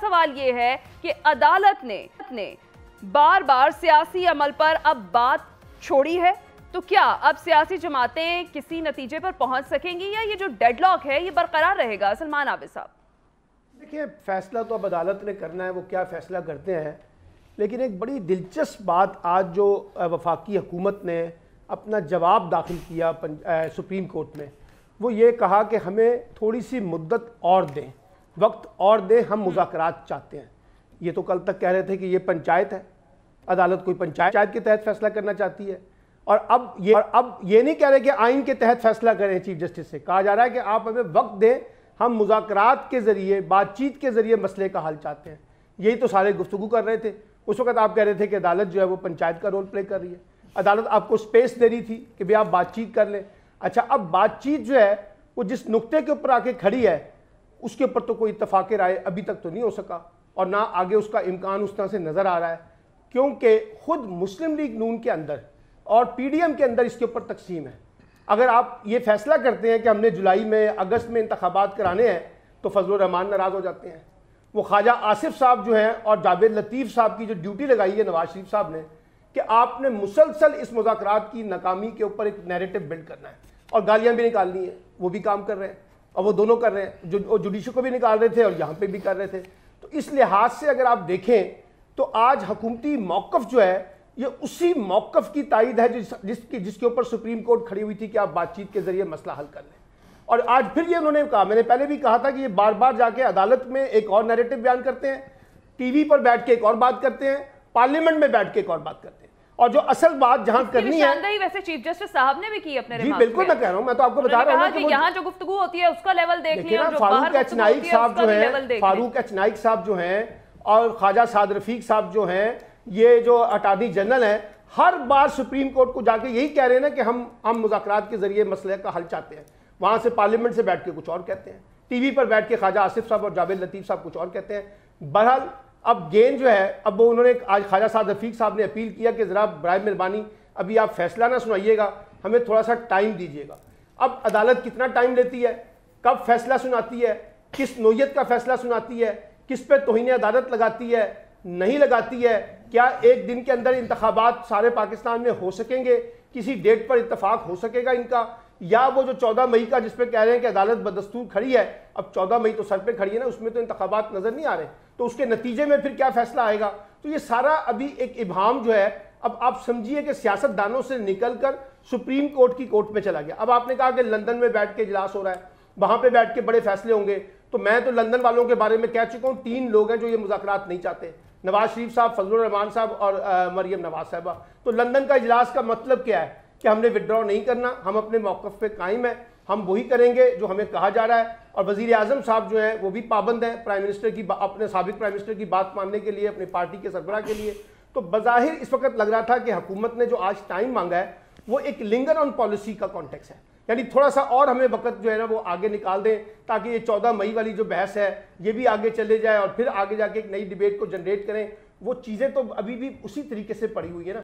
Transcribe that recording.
سوال یہ ہے کہ عدالت نے نے بار بار سیاسی عمل پر اب بات چھوڑی ہے تو کیا اب سیاسی جماعتیں کسی نتیجے پر پہنچ سکیں گی یا یہ جو ڈیڈ لاک ہے یہ برقرار رہے گا؟ سلمان عابد صاحب. دیکھیں، فیصلہ تو اب عدالت نے کرنا ہے، وہ کیا فیصلہ کرتے ہیں؟ لیکن ایک بڑی دلچسپ بات آج جو وفاقی حکومت نے اپنا جواب داخل کیا سپریم کورٹ میں، وہ یہ کہا کہ ہمیں تھوڑی سی مدت اور دیں۔ وقت اور دیں ہم مذاکرات چاہتے ہیں۔ یہ تو کل تک کہہ رہے تھے کہ یہ پنچایت ہے۔ عدالت کوئی پنچایت کے تحت فیصلہ کرنا چاہتی ہے۔ اور اب یہ اور اب یہ نہیں کہہ رہے کہ آئین کے تحت فیصلہ کریں چیف جسٹس سے۔ کہا جا رہا ہے کہ آپ ہمیں وقت دیں، ہم مذاکرات کے ذریعے، بات چیت کے ذریعے مسئلے کا حل چاہتے ہیں۔ یہی تو سارے گفتگو کر رہے تھے۔ اس وقت آپ کہہ رہے تھے کہ عدالت جو ہے وہ پنچایت کا رول پلے کر رہی ہے۔ عدالت آپ کو سپیس دے رہی تھی کہ بھی آپ بات چیت کر لیں۔ اچھا اب بات چیت جو ہے، وہ جس نقطے کے اوپر آ کے کھڑی ہے اس کے اوپر تو کوئی اتفاق رائے ابھی تک تو نہیں ہو سکا اور نہ آگے اس کا امکان اس طرح سے نظر آ رہا ہے، کیونکہ خود مسلم لیگ نون کے اندر اور پی ڈی ایم کے اندر اس کے اوپر تقسیم ہے۔ اگر آپ یہ فیصلہ کرتے ہیں کہ ہم نے جولائی میں، اگست میں انتخابات کرانے ہیں، تو فضل الرحمان ناراض ہو جاتے ہیں۔ وہ خواجہ آصف صاحب جو ہیں اور جاوید لطیف صاحب کی جو ڈیوٹی لگائی ہے نواز شریف صاحب نے، کہ آپ نے مسلسل اس مذاکرات کی ناکامی کے اوپر ایک نیریٹو بلڈ کرنا ہے اور گالیاں بھی نکالنی ہیں، وہ بھی کام کر رہے ہیں۔ اور وہ دونوں کر رہے ہیں، جو جوڈیشو کو بھی نکال رہے تھے اور یہاں پہ بھی کر رہے تھے۔ تو اس لحاظ سے اگر آپ دیکھیں، تو آج حکومتی موقف جو ہے، یہ اسی موقف کی تائید ہے جس جس کی جس کے اوپر سپریم کورٹ کھڑی ہوئی تھی کہ آپ بات چیت کے ذریعے مسئلہ حل کر لیں۔ اور آج پھر یہ انہوں نے کہا، میں نے پہلے بھی کہا تھا کہ یہ بار بار جا کے عدالت میں ایک اور نیریٹو بیان کرتے ہیں۔ ٹی وی پر بیٹھ کے ایک اور بات کرتے ہیں، پارلیمنٹ میں بیٹھ کے ایک اور بات کرتے ہیں۔ اور جو اصل بات جہاں کرنی ہے ویسے چیف جسٹس صاحب نے بھی کی اپنے جی بالکل میں کہہ رہا ہوں میں تو آپ کو بتا رہا ہوں کہ یہاں جو گفتگو ہوتی ہے اس کا لیول دیکھ لیں فاروق ایچ نائک صاحب جو ہیں فاروق ایچ نائک صاحب جو ہیں اور خواجہ سعد رفیق صاحب جو ہیں یہ جو اٹارنی جنرل ہیں ہر بار سپریم کورٹ کو جا کے یہی کہہ رہے ہیں نا کہ ہم ہم مذاکرات کے ذریعے مسئلے کا حل چاہتے ہیں۔ وہاں سے پارلیمنٹ سے بیٹھ کے کچھ اور کہتے ہیں۔ ٹی وی پر بیٹھ کے خواجہ آصف صاحب اور جاوید لطیف صاحب کچھ اور کہتے ہیں۔ بہرحال اب گین جو ہے، اب وہ انہوں نے آج خواجہ سعد رفیق صاحب نے اپیل کیا کہ ذرا برائے مہربانی، ابھی آپ فیصلہ نہ سنائیے گا، ہمیں تھوڑا سا ٹائم دیجیے گا۔ اب عدالت کتنا ٹائم لیتی ہے؟ کب فیصلہ سناتی ہے؟ کس نوعیت کا فیصلہ سناتی ہے؟ کس پہ توہین عدالت لگاتی ہے؟ نہیں لگاتی ہے؟ کیا ایک دن کے اندر انتخابات سارے پاکستان میں ہو سکیں گے؟ کسی ڈیٹ پر اتفاق ہو سکے گا ان کا؟ یا وہ جو چودہ مئی کا جس پہ کہہ رہے ہیں کہ عدالت بدستور کھڑی ہے، اب چودہ مئی تو سر پہ کھڑی ہے نا، اس میں تو انتخابات نظر نہیں آ رہے۔ تو اس کے نتیجے میں پھر کیا فیصلہ آئے گا؟ تو یہ سارا ابھی ایک ابہام جو ہے، اب آپ سمجھیے کہ سیاست دانوں سے نکل کر سپریم کورٹ کی کورٹ میں چلا گیا۔ اب آپ نے کہا کہ لندن میں بیٹھ کے اجلاس ہو رہا ہے، وہاں پہ بیٹھ کے بڑے فیصلے ہوں گے۔ تو میں تو لندن والوں کے بارے میں کہہ چکا ہوں، تین لوگ ہیں جو یہ مذاکرات نہیں چاہتے۔ نواز شریف صاحب فضل الرحمان صاحب اور مریم نواز صاحبہ۔ تو لندن کا اجلاس کا مطلب کیا ہے؟ کہ ہم نے وڈرا نہیں کرنا، ہم اپنے موقف پہ قائم ہیں، ہم وہی کریں گے جو ہمیں کہا جا رہا ہے۔ اور وزیر اعظم صاحب جو ہیں، وہ بھی پابند ہیں پرائم منسٹر کی اپنے سابق پرائم منسٹر کی بات ماننے کے لیے، اپنی پارٹی کے سربراہ کے لیے۔ تو بظاہر اس وقت لگ رہا تھا کہ حکومت نے جو آج ٹائم مانگا ہے، وہ ایک لنگر آن پالیسی کا کانٹیکس ہے۔ یعنی تھوڑا سا اور ہمیں وقت جو ہے نا، وہ آگے نکال دیں تاکہ یہ چودہ مئی والی جو بحث ہے، یہ بھی آگے چلے جائے اور پھر آگے جا کے ایک نئی ڈیبیٹ کو جنریٹ کریں۔ وہ چیزیں تو ابھی بھی اسی طریقے سے پڑی ہوئی ہے نا۔